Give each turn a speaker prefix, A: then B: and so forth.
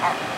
A: Arr.